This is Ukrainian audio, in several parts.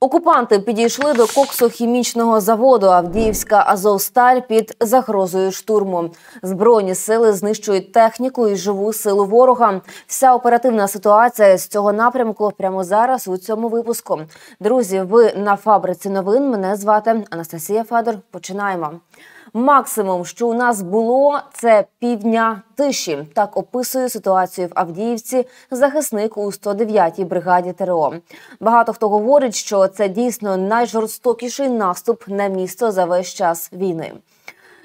Окупанти підійшли до коксохімічного заводу Авдіївська Азовсталь під загрозою штурму. Збройні сили знищують техніку і живу силу ворога. Вся оперативна ситуація з цього напрямку прямо зараз у цьому випуску. Друзі, ви на фабриці новин. Мене звати Анастасія Федор. Починаємо. Максимум, що у нас було, це півдня тиші. Так описує ситуацію в Авдіївці захисник у 109-й бригаді ТРО. Багато хто говорить, що це дійсно найжорстокіший наступ на місто за весь час війни.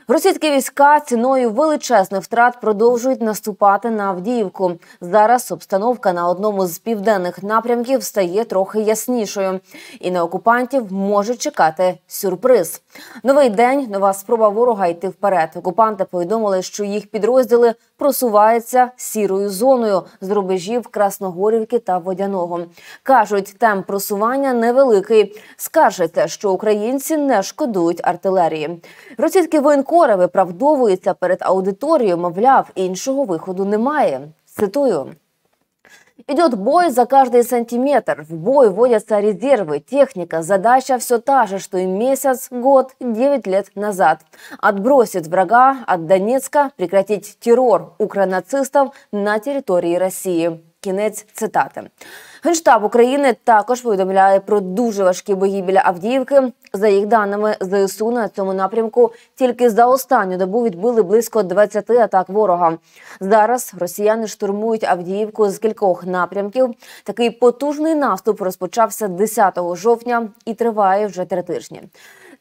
Російські війська ціною величезних втрат продовжують наступати на Авдіївку. Зараз обстановка на одному з південних напрямків стає трохи яснішою, і на окупантів може чекати сюрприз. Новий день, нова спроба ворога йти вперед. Окупанти повідомили, що їх підрозділи просуваються сірою зоною з рубежів Красногорівки та Водяного. кажуть, темп просування невеликий. Кажуть, що українці не шкодують артилерії. Російський воєнкори виправдовуються перед аудиторією. Мовляв, іншого виходу немає. Цитую. Идет бой за каждый сантиметр. В бой вводятся резервы, техника. Задача все та же, что и месяц, год, 9 лет назад. Отбросить врага от Донецка, прекратить террор укронацистов на территории России. Кінець цитати. Генштаб України також повідомляє про дуже важкі бої біля Авдіївки. За їх даними, ЗСУ на цьому напрямку тільки за останню добу відбили близько 20 атак ворога. Зараз росіяни штурмують Авдіївку з кількох напрямків. Такий потужний наступ розпочався 10 жовтня і триває вже три тижні.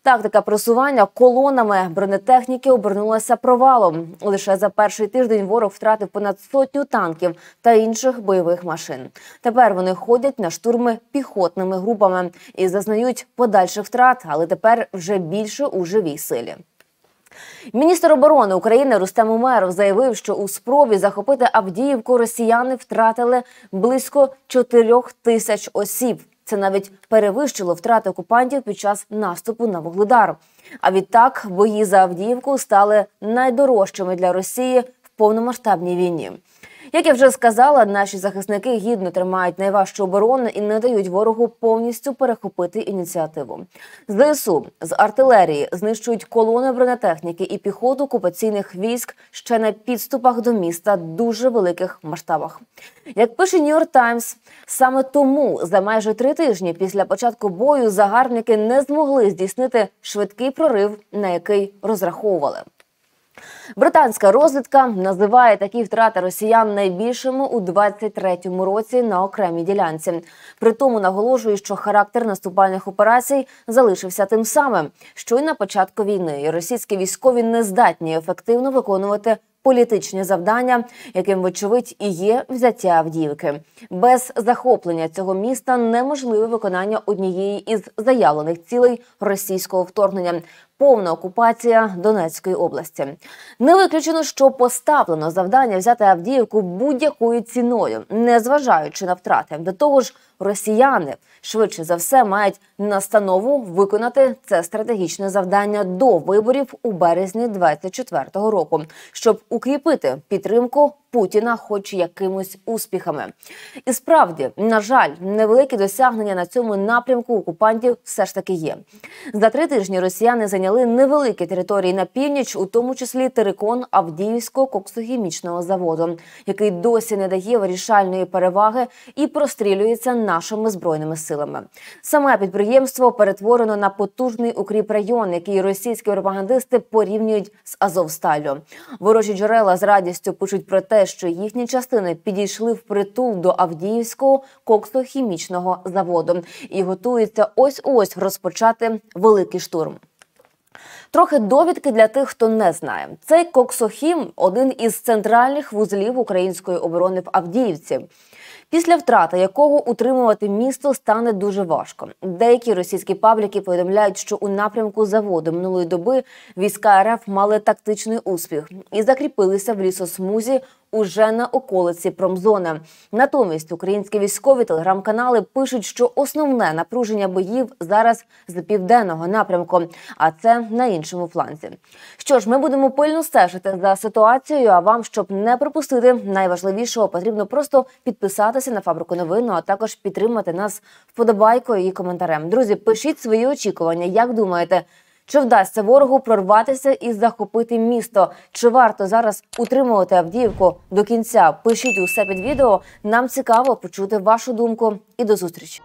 Тактика просування колонами бронетехніки обернулася провалом. Лише за перший тиждень ворог втратив понад сотню танків та інших бойових машин. Тепер вони ходять на штурми піхотними групами і зазнають подальших втрат, але тепер вже більше у живій силі. Міністр оборони України Рустем Умеров заявив, що у спробі захопити Авдіївку росіяни втратили близько 4 тисяч осіб. Це навіть перевищило втрати окупантів під час наступу на Вугледар. А відтак бої за Авдіївку стали найдорожчими для Росії в повномасштабній війні. Як я вже сказала, наші захисники гідно тримають найважчу оборону і не дають ворогу повністю перехопити ініціативу. Зсу з артилерії знищують колони бронетехніки і піхоту окупаційних військ ще на підступах до міста дуже великих масштабах. Як пише Нью-Йорк Таймс, саме тому за майже три тижні після початку бою загарбники не змогли здійснити швидкий прорив, на який розраховували. Британська розвідка називає такі втрати росіян найбільшими у 23-му році на окремій ділянці. При тому наголошує, що характер наступальних операцій залишився тим самим, що й на початку війни. І Російські військові не здатні ефективно виконувати політичні завдання, яким вочевидь і є взяття Авдіївки. Без захоплення цього міста неможливе виконання однієї із заявлених цілей російського вторгнення. Повна окупація Донецької області не виключено, що поставлено завдання взяти Авдіївку будь-якою ціною, не зважаючи на втрати. До того ж, росіяни швидше за все мають настанову виконати це стратегічне завдання до виборів у березні 24-го року, щоб укріпити підтримку Путіна, хоч якимось успіхами. І справді, на жаль, невеликі досягнення на цьому напрямку окупантів все ж таки є. За три тижні росіяни зайняли невеликі території на північ, у тому числі терикон Авдіївського коксохімічного заводу, який досі не дає вирішальної переваги і прострілюється нашими збройними силами. Саме підприємство перетворено на потужний укріп район, який російські пропагандисти порівнюють з Азовсталлю. Ворожі джерела з радістю пишуть про те, що їхні частини підійшли в притул до Авдіївського коксохімічного заводу і готуються ось ось розпочати великий штурм. Трохи довідки для тих, хто не знає. Цей коксохім один із центральних вузлів української оборони в Авдіївці після втрати якого утримувати місто стане дуже важко. Деякі російські пабліки повідомляють, що у напрямку заводу минулої доби війська РФ мали тактичний успіх і закріпилися в лісосмузі уже на околиці промзони. Натомість українські військові телеграм-канали пишуть, що основне напруження боїв зараз з південного напрямку, а це на іншому фланзі. Що ж, ми будемо пильно стежити за ситуацією. А вам, щоб не пропустити найважливішого, потрібно просто підписатися Підписатися на фабрику новину, а також підтримати нас вподобайкою і коментарем. Друзі, пишіть свої очікування. Як думаєте, чи вдасться ворогу прорватися і захопити місто? Чи варто зараз утримувати Авдіївку до кінця? Пишіть усе під відео. Нам цікаво почути вашу думку. І до зустрічі.